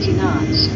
90 knots.